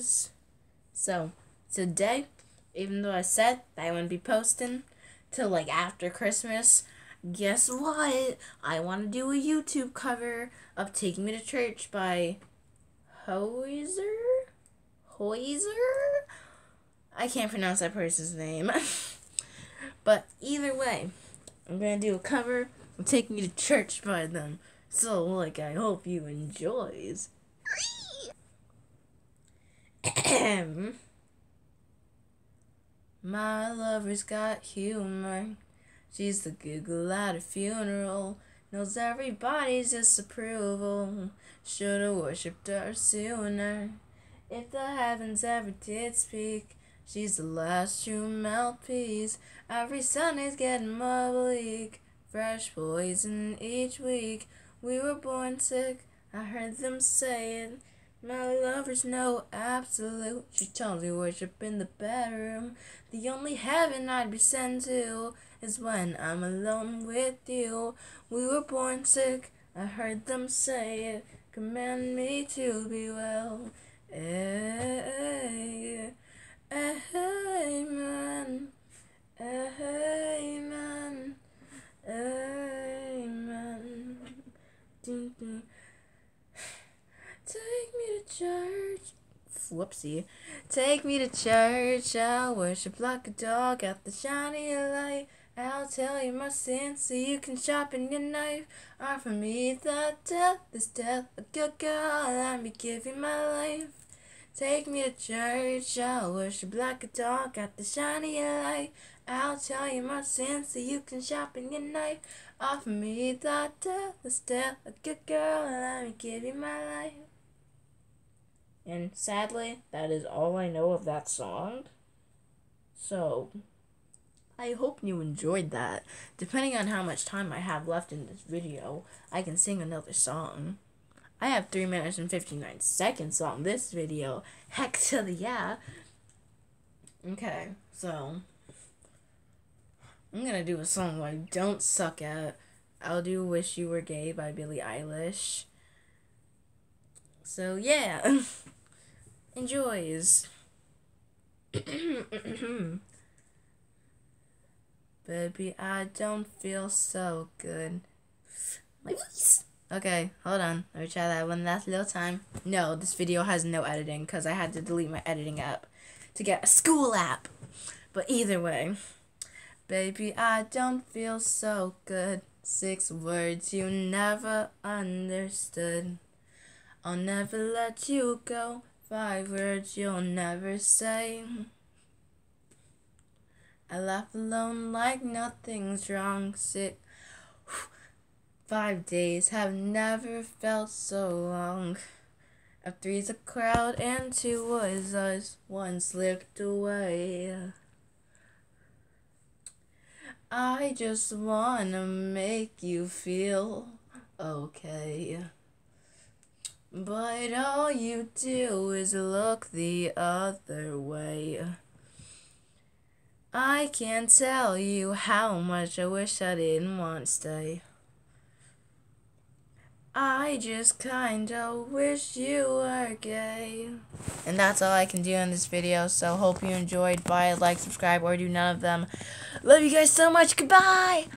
videos. So, today, even though I said I wouldn't be posting till like after Christmas, guess what? I want to do a YouTube cover of Taking Me to Church by Hoiser? Hoiser? I can't pronounce that person's name. but either way, I'm going to do a cover of Taking Me to Church by them. So, like, I hope you enjoys. My lover's got humor. She's the giggle at a funeral. Knows everybody's disapproval. Should've worshipped her sooner. If the heavens ever did speak, she's the last true mouthpiece. Every Sunday's getting more bleak. Fresh poison each week. We were born sick. I heard them say it. My lover's no absolute. She totally worship in the bedroom. The only heaven I'd be sent to is when I'm alone with you. We were born sick. I heard them say it. Command me to be well. Amen. Amen. Amen. Amen. Take me to church. Whoopsie. Take me to church. I'll worship like a dog at the shiny light. I'll tell you my sins so you can sharpen your knife. Offer me the death, this death, a good girl. Let me give you my life. Take me to church. I'll worship like a dog at the shiny light. I'll tell you my sins so you can sharpen your knife. Offer me the death, this death, a good girl. Let me give you my life. And sadly, that is all I know of that song. So, I hope you enjoyed that. Depending on how much time I have left in this video, I can sing another song. I have 3 minutes and 59 seconds on this video. Heck to the yeah. Okay, so I'm gonna do a song I don't suck at. I'll do Wish You Were Gay by Billie Eilish. So yeah. Enjoys. Baby, I don't feel so good. My voice. Okay, hold on. Let me try that one last little time. No, this video has no editing because I had to delete my editing app to get a school app. But either way, baby, I don't feel so good. Six words you never understood. I'll never let you go. Five words you'll never say. I laugh alone like nothing's wrong. Sick. Five days have never felt so long. A three's a crowd and two was us. One slipped away. I just wanna make you feel okay. But all you do is look the other way. I can't tell you how much I wish I didn't want to stay. I just kinda wish you were gay. And that's all I can do in this video, so hope you enjoyed. Bye, like, subscribe, or do none of them. Love you guys so much. Goodbye!